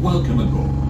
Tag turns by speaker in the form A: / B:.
A: Welcome aboard.